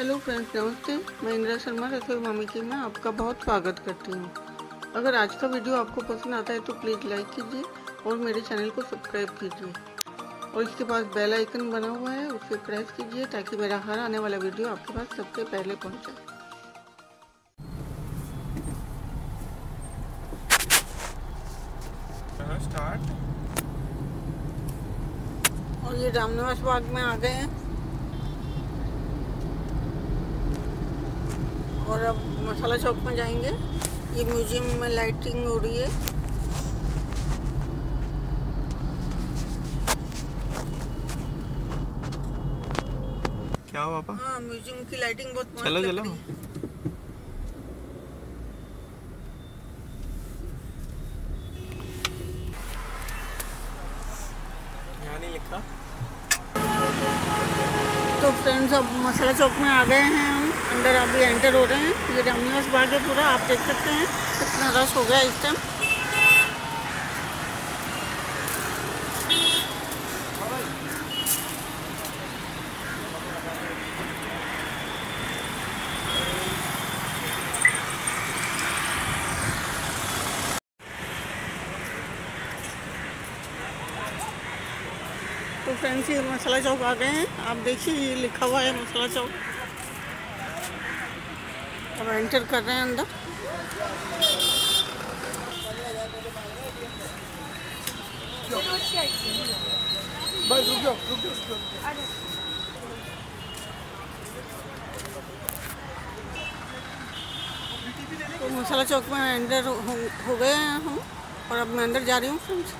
Hello friends नमस्ते। मैं इंदिरा शर्मा रसोई मामी की में आपका बहुत स्वागत करती हूँ। अगर आज का वीडियो आपको पसंद आता है तो प्लीज़ लाइक कीजिए और मेरे चैनल को सब्सक्राइब कीजिए। और इसके पास बेल आइकन बना हुआ है उसे प्रेस कीजिए ताकि मेरा हर आने वाला वीडियो आपके पास सबसे पहले पहुँचे। स्टार्ट और ये रामनिवास बाग में आ गए हैं। और अब मसाला चौक में जाएँगे। ये म्यूज़ियम में लाइटिंग हो रही है। क्या हुआ पापा? हाँ म्यूज़ियम की लाइटिंग बहुत चलो चलो। तो फ्रेंड्स अब मसाला चौक में आ गए हैं। अंदर अभी एंटर हो रहे हैं। ये रामनिवास बाग है पूरा, आप देख सकते हैं। कितना रश हो गया इस टाइम तो फ्रेंड्स ये मसाला चौक आ गए हैं। आप देखिए, ये लिखा हुआ है मसाला चौक। अब एंटर कर रहे हैं अंदर। बस रुक जाओ रुक जाओ तो मसाला चौक में एंटर हो, हो गए हैं हम और अब मैं अंदर जा रही हूँ फ्रेंड्स।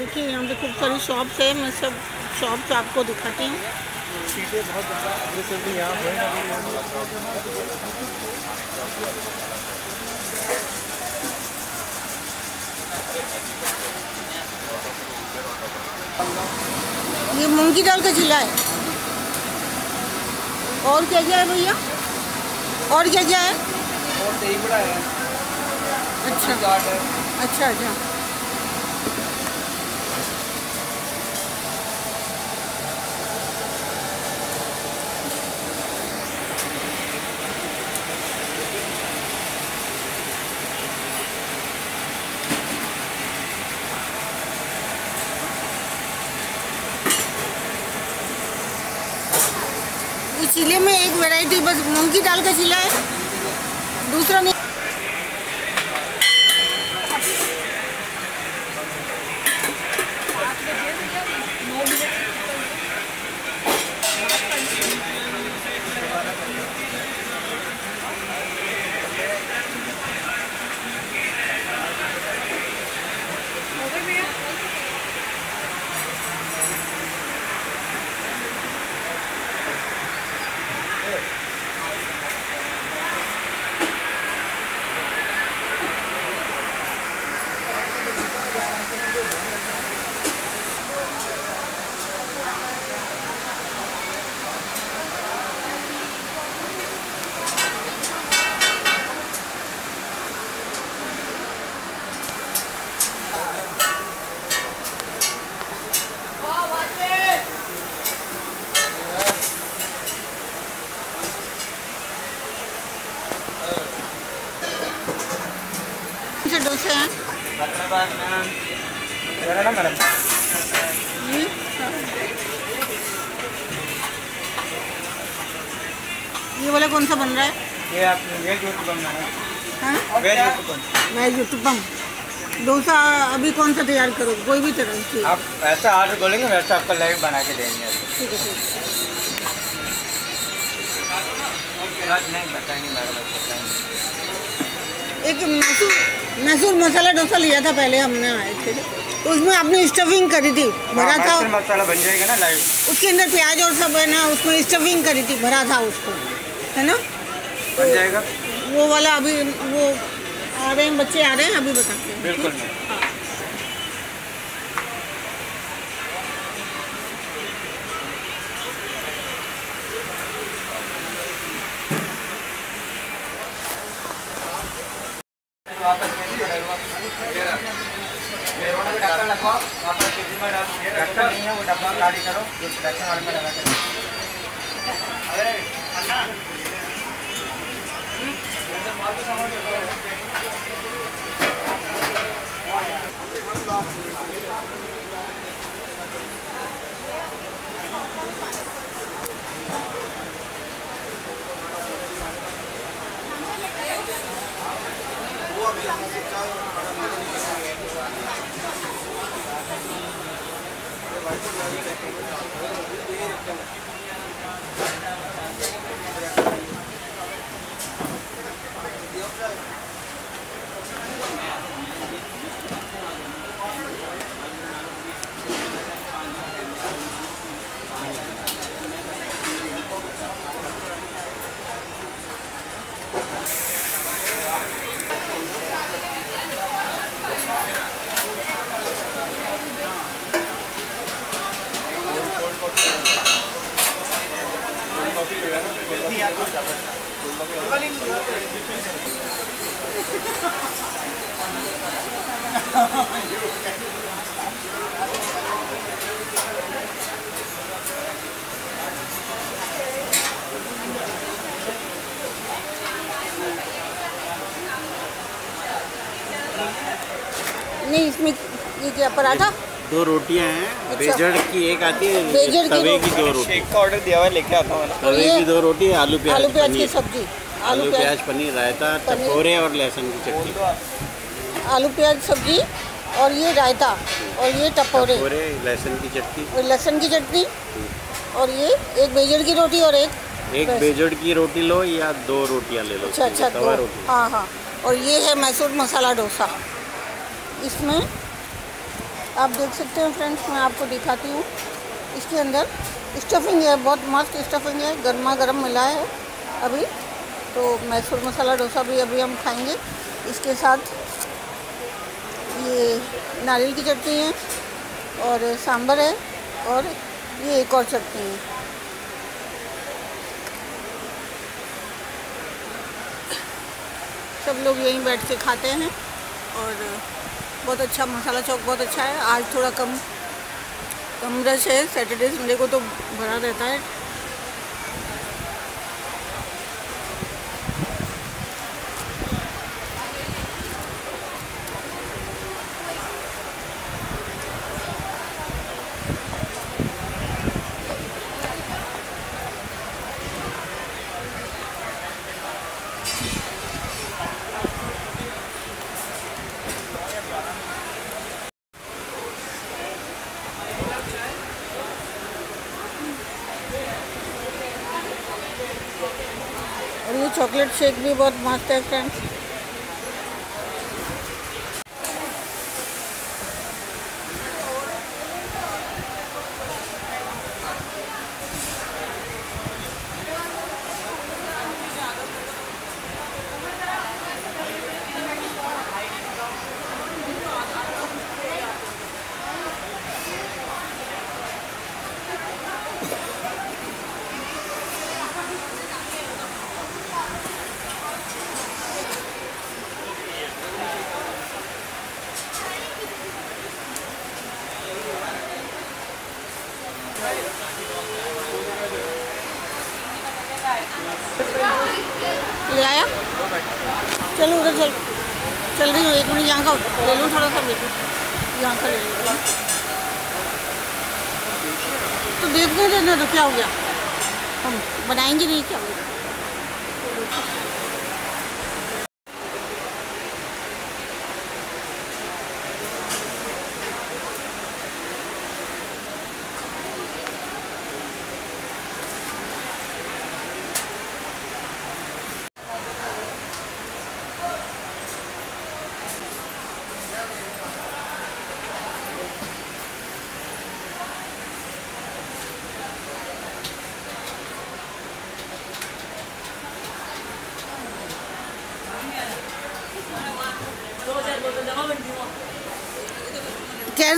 देखिए यहाँ पे खूब सारी शॉप्स है मैं सब शॉप्स आपको दिखाती हूँ। सीटें बहुत ज़्यादा अग्रेसिवली यहाँ ये मूंग की दाल का चिल्ला है। और क्या क्या है भैया? और क्या क्या है? और दही बड़ा है। अच्छा। अच्छा अच्छा। चिल्ले में एक वैरायटी बस मूंग की दाल का चिल्ला है। दूसरा नहीं। ये ये वाला कौन सा बन रहा है? ये आप वेज यूट्यूब मैडम हाँ। Veg YouTube veg uttapam dosa अभी कौन सा तैयार करो? कोई भी तरह की। आप ऐसा ऑर्डर बोलेंगे वैसा आपका लाइव बना के देंगे। ठीक है ठीक है। एक मैसूर मैसूर मसाला डोसा लिया था पहले हमने आए थे। उसमें आपने स्टफिंग करी थी भरा हाँ, था। मसाला बन जाएगा ना लाइव उसके अंदर प्याज और सब है ना उसमें स्टफिंग करी थी भरा था उसको है ना? बन जाएगा। वो वाला अभी वो आ रहे हैं बच्चे आ रहे हैं अभी बताते हैं। बिल्कुल ढक्कन नहीं है करो ये प्रोडक्शन करो वाले में लगा के नहीं इसमें ये क्या पराठा? दो रोटियाँ हैं। अच्छा। बेजड़ की एक आती है बेजड़ की तवे की रोटी। दो रोटी। शेक का ऑर्डर दिया हुआ है लेके आता हूँ। तवे की दो रोटी आलू प्याज आलू प्याज की सब्ज़ी। आलू प्याज पनीर रायता। टपोरे और लहसुन की चटनी। आलू प्याज सब्ज़ी और ये रायता और ये टपोरे टपोरे लहसुन की चटनी। और लहसुन की चटनी और ये एक बेजड़ की रोटी और एक एक बेजड़ की रोटी लो या दो रोटियाँ ले लो अच्छा अच्छा रोटी। हाँ हाँ। और ये है मैसूर मसाला डोसा। इसमें आप देख सकते हैं फ्रेंड्स, मैं आपको दिखाती हूँ। इसके अंदर स्टफिंग है, बहुत मस्त स्टफिंग है गर्मा गर्म मिला है अभी। तो मैसूर मसाला डोसा भी अभी हम खाएँगे। इसके साथ ये नारियल की चटनी है और सांभर है और ये एक और चटनी है। सब लोग यहीं बैठ के खाते हैं और बहुत अच्छा मसाला चौक बहुत अच्छा है। आज थोड़ा कम कम रश है। सैटरडे संडे को तो भरा रहता है। चॉकलेट शेक भी बहुत मस्त है फ्रेंड्स ले आया। चलो उधर चल। चल रही हूँ, एक मिनट यहाँ का ले लूँ थोड़ा सा बेटू यहाँ का ले लूँ। तो देखने देना तो क्या हो गया? हम बनाएँगे नहीं क्या? हो गया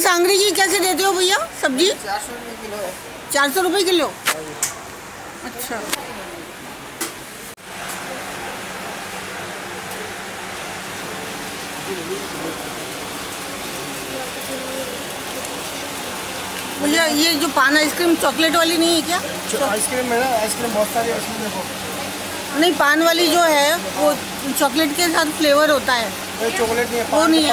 सांगरी की कैसे देते हो भैया? सब्ज़ी? चार सौ रुपये किलो। है चार सौ रुपये किलो अच्छा। भैया ये जो पान आइसक्रीम चॉकलेट वाली नहीं है क्या? आइसक्रीम ना आइसक्रीम बहुत सारी आइसक्रीम देखो। नहीं पान वाली जो है वो चॉकलेट के साथ फ्लेवर होता है। चॉकलेट नहीं है वो नहीं है।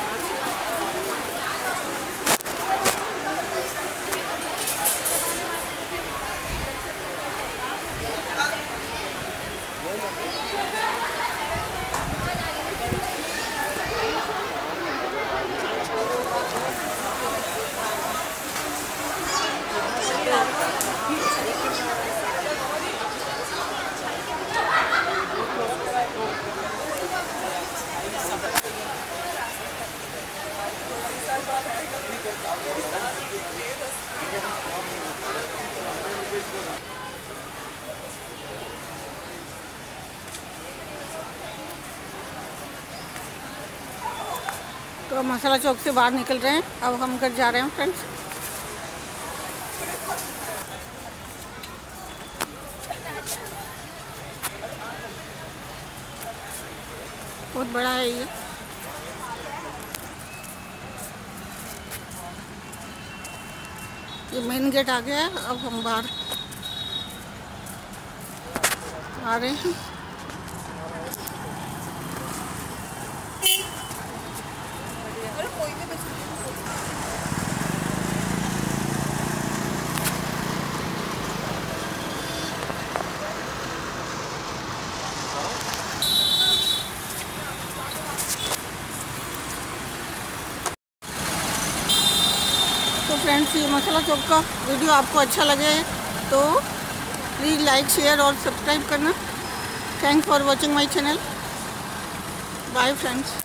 やった! मसाला चौक से बाहर निकल रहे हैं। अब हम घर जा रहे हैं फ्रेंड्स बहुत बड़ा है ये। ये मेन गेट आ गया है, अब हम बाहर आ रहे हैं। ये मसाला चौक का वीडियो आपको अच्छा लगे तो प्लीज़ लाइक शेयर और सब्सक्राइब करना। Thank for watching my channel bye friends